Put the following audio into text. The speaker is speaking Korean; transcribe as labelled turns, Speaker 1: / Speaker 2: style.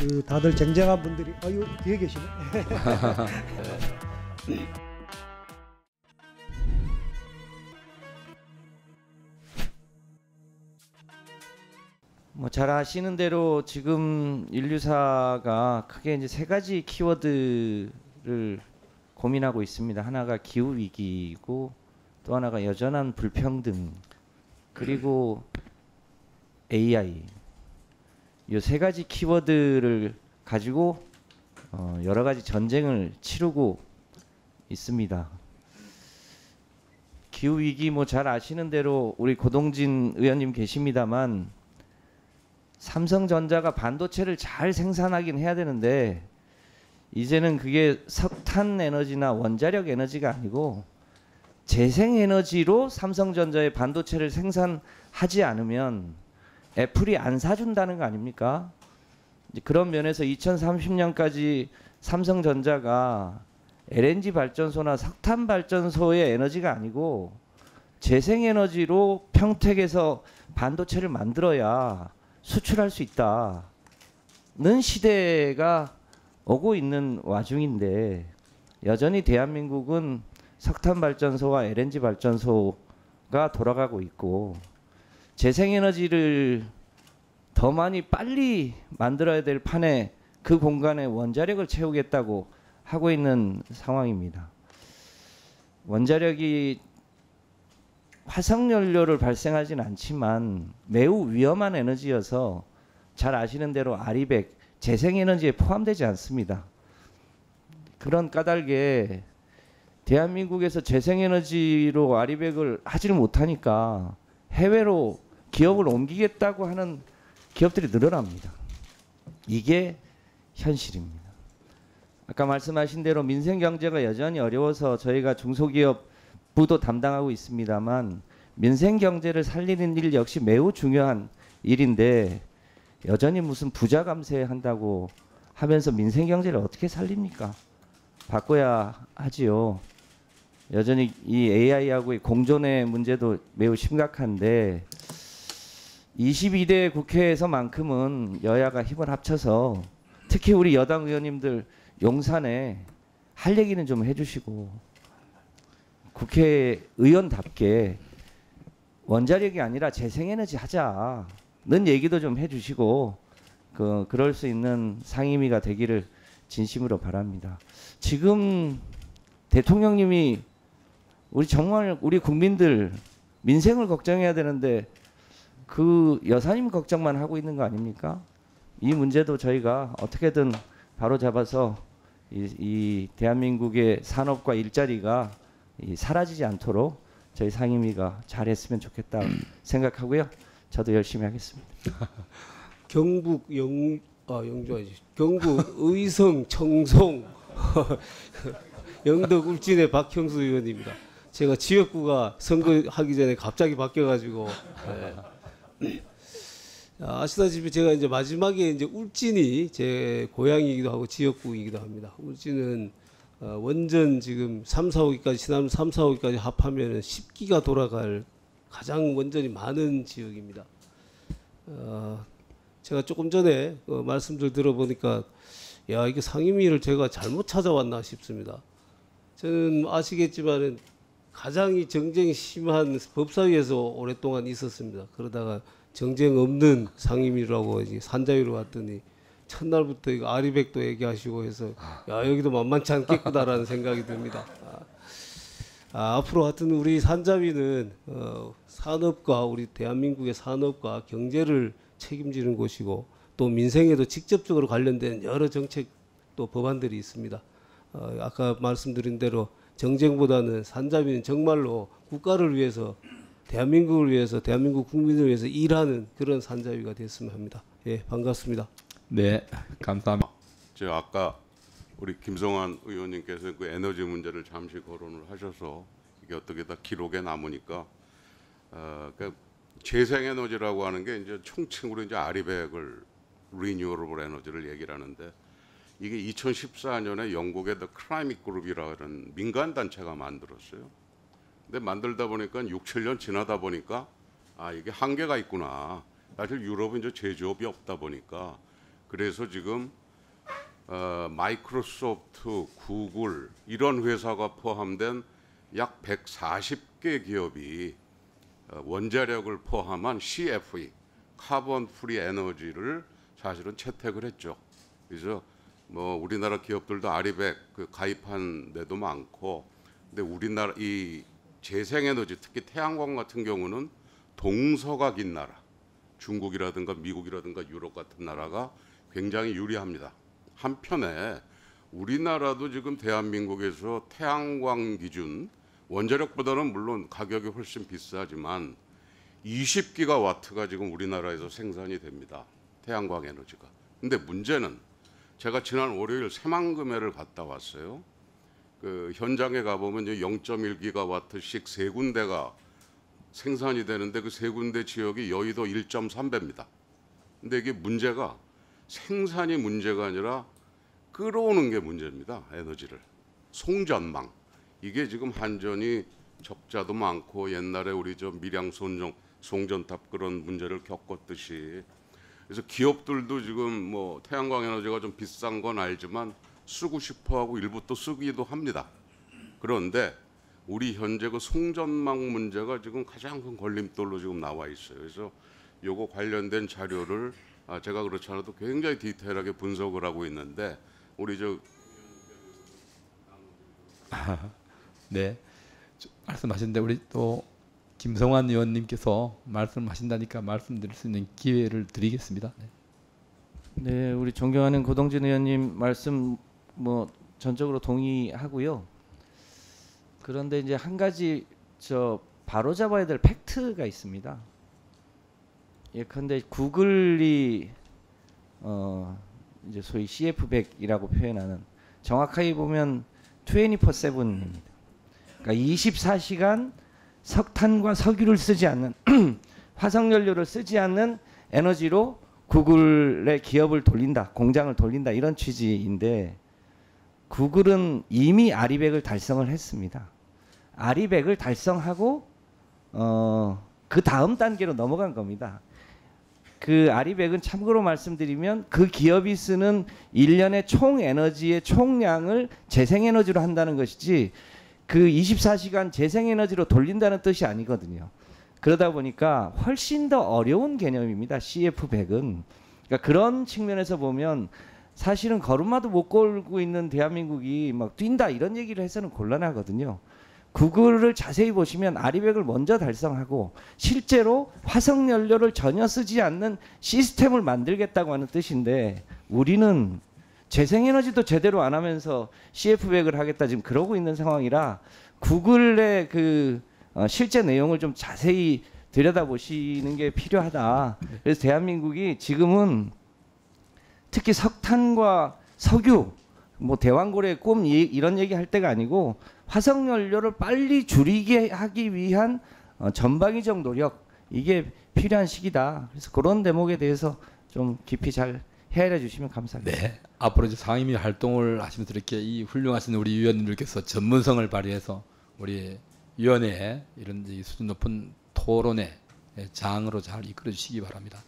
Speaker 1: 그 다들 쟁쟁한 분들이 아유 뒤에 계시네.
Speaker 2: 뭐 잘 아시는 대로 지금 인류사가 크게 이제 세 가지 키워드를 고민하고 있습니다. 하나가 기후 위기이고 또 하나가 여전한 불평등 그리고 AI 이 세 가지 키워드를 가지고 어, 여러 가지 전쟁을 치르고 있습니다. 기후 위기 뭐 잘 아시는 대로 우리 고동진 의원님 계십니다만 삼성전자가 반도체를 잘 생산하긴 해야 되는데 이제는 그게 석탄 에너지나 원자력 에너지가 아니고 재생 에너지로 삼성전자의 반도체를 생산하지 않으면 애플이 안 사준다는 거 아닙니까? 그런 면에서 2030년까지 삼성전자가 LNG 발전소나 석탄 발전소의 에너지가 아니고 재생 에너지로 평택에서 반도체를 만들어야 수출할 수 있다는 시대가 오고 있는 와중인데 여전히 대한민국은 석탄 발전소와 LNG 발전소가 돌아가고 있고 재생에너지를 더 많이 빨리 만들어야 될 판에 그 공간에 원자력을 채우겠다고 하고 있는 상황입니다. 원자력이 화석연료를 발생하진 않지만 매우 위험한 에너지여서 잘 아시는 대로 아리백 재생에너지에 포함되지 않습니다. 그런 까닭에 대한민국에서 재생에너지로 아리백을 하지를 못하니까 해외로 기업을 옮기겠다고 하는 기업들이 늘어납니다. 이게 현실입니다. 아까 말씀하신 대로 민생 경제가 여전히 어려워서 저희가 중소기업 부도 담당하고 있습니다만 민생 경제를 살리는 일 역시 매우 중요한 일인데 여전히 무슨 부자 감세한다고 하면서 민생 경제를 어떻게 살립니까? 바꿔야 하지요. 여전히 이 AI하고의 공존의 문제도 매우 심각한데 22대 국회에서만큼은 여야가 힘을 합쳐서 특히 우리 여당 의원님들 용산에 할 얘기는 좀 해주시고 국회의원답게 원자력이 아니라 재생에너지 하자는 얘기도 좀 해주시고 그 그럴 수 있는 상임위가 되기를 진심으로 바랍니다. 지금 대통령님이 우리 정말 우리 국민들 민생을 걱정해야 되는데 그 여사님 걱정만 하고 있는 거 아닙니까? 이 문제도 저희가 어떻게든 바로 잡아서 이, 이 대한민국의 산업과 일자리가 이 사라지지 않도록 저희 상임위가 잘했으면 좋겠다 생각하고요. 저도 열심히 하겠습니다.
Speaker 3: 경북 영, 아, 영주 아니지. 경북 의성 청송 영덕 울진의 박형수 의원입니다. 제가 지역구가 선거하기 전에 갑자기 바뀌어가지고 네. 아, 아시다시피 제가 이제 마지막에 이제 울진이 제 고향이기도 하고 지역구이기도 합니다. 울진은 어, 원전 지금 3, 4호기까지 지난 3, 4호기까지 합하면은 10기가 돌아갈 가장 원전이 많은 지역입니다. 어, 제가 조금 전에 어, 말씀들 들어보니까 야 이게 상임위를 제가 잘못 찾아왔나 싶습니다. 저는 아시겠지만은 가장 이 정쟁이 심한 법사위에서 오랫동안 있었습니다. 그러다가 정쟁 없는 상임위라고 산자위로 왔더니 첫날부터 이거 아리백도 얘기하시고 해서 야 여기도 만만치 않겠구나라는 생각이 듭니다. 아, 아, 앞으로 하여튼 우리 산자위는 어, 산업과 우리 대한민국의 산업과 경제를 책임지는 곳이고 또 민생에도 직접적으로 관련된 여러 정책 또 법안들이 있습니다. 어, 아까 말씀드린 대로 정쟁보다는 산자위는 정말로 국가를 위해서 대한민국을 위해서 대한민국 국민을 위해서 일하는 그런 산자위가 됐으면 합니다. 예, 반갑습니다.
Speaker 4: 네, 감사합니다.
Speaker 5: 저 아까 우리 김성환 의원님께서 그 에너지 문제를 잠시 거론을 하셔서 이게 어떻게 다 기록에 남으니까 어, 그 재생에너지라고 하는 게 이제 총칭으로 이제 아리백을 리뉴얼블 에너지를 얘기를 하는데 이게 2014년에 영국의 The Climate Group이라는 민간 단체가 만들었어요. 근데 만들다 보니까 6, 7년 지나다 보니까 아 이게 한계가 있구나. 사실 유럽은 이제 제조업이 없다 보니까 그래서 지금 어, 마이크로소프트, 구글 이런 회사가 포함된 약 140개 기업이 어, 원자력을 포함한 CFE carbon free energy를 사실은 채택을 했죠. 그래서 뭐 우리나라 기업들도 RE100 그 가입한 데도 많고 근데 우리나라 이 재생에너지 특히 태양광 같은 경우는 동서가 긴 나라 중국이라든가 미국이라든가 유럽 같은 나라가 굉장히 유리합니다. 한편에 우리나라도 지금 대한민국에서 태양광 기준 원자력보다는 물론 가격이 훨씬 비싸지만 20기가 와트가 지금 우리나라에서 생산이 됩니다. 태양광 에너지가. 근데 문제는 제가 지난 월요일 새만금회를 갔다 왔어요. 그 현장에 가보면 0.1기가와트씩 세 군데가 생산이 되는데 그 세 군데 지역이 여의도 1.3배입니다. 근데 이게 문제가 생산이 문제가 아니라 끌어오는 게 문제입니다. 에너지를. 송전망. 이게 지금 한전이 적자도 많고 옛날에 우리 저 밀양 손정 송전탑 그런 문제를 겪었듯이 그래서 기업들도 지금 뭐 태양광 에너지가 좀 비싼 건 알지만 쓰고 싶어 하고 일부 또 쓰기도 합니다. 그런데 우리 현재 그 송전망 문제가 지금 가장 큰 걸림돌로 지금 나와 있어요. 그래서 요거 관련된 자료를 아, 제가 그렇지 않아도 굉장히 디테일하게 분석을 하고 있는데 우리 저
Speaker 4: 네. 저- 말씀하셨는데 우리 또 김성환 의원님께서 말씀하신다니까 말씀드릴 수 있는 기회를 드리겠습니다. 네.
Speaker 2: 네, 우리 존경하는 고동진 의원님 말씀 뭐 전적으로 동의하고요. 그런데 이제 한 가지 저 바로 잡아야 될 팩트가 있습니다. 예컨대 구글이 어 이제 소위 CF100이라고 표현하는 정확하게 보면 24/7입니다. 그러니까 24시간 석탄과 석유를 쓰지 않는 화석 연료를 쓰지 않는 에너지로 구글의 기업을 돌린다, 공장을 돌린다 이런 취지인데 구글은 이미 아리백을 달성을 했습니다. 아리백을 달성하고 어, 그 다음 단계로 넘어간 겁니다. 그 아리백은 참고로 말씀드리면 그 기업이 쓰는 일년의 총 에너지의 총량을 재생 에너지로 한다는 것이지 그 24시간 재생 에너지로 돌린다는 뜻이 아니거든요. 그러다 보니까 훨씬 더 어려운 개념입니다. CF100은. 그러니까 그런 측면에서 보면 사실은 걸음마도 못 걸고 있는 대한민국이 막 뛴다 이런 얘기를 해서는 곤란하거든요. 구글을 자세히 보시면 아리백을 먼저 달성하고 실제로 화석 연료를 전혀 쓰지 않는 시스템을 만들겠다고 하는 뜻인데 우리는 재생에너지도 제대로 안 하면서 CF100을 하겠다 지금 그러고 있는 상황이라 구글의 그 어, 실제 내용을 좀 자세히 들여다보시는 게 필요하다. 그래서 대한민국이 지금은 특히 석탄과 석유, 뭐 대왕고래의 꿈 이- 이런 얘기 할 때가 아니고 화석 연료를 빨리 줄이게 하기 위한 어, 전방위적 노력 이게 필요한 시기다. 그래서 그런 대목에 대해서 좀 깊이 잘 헤아려 주시면 감사하겠습니다.
Speaker 4: 네. 앞으로 이제 상임위 활동을 하시면서 이렇게 이 훌륭하신 우리 위원님들께서 전문성을 발휘해서 우리 위원회 이런 이 수준 높은 토론의 장으로 잘 이끌어 주시기 바랍니다.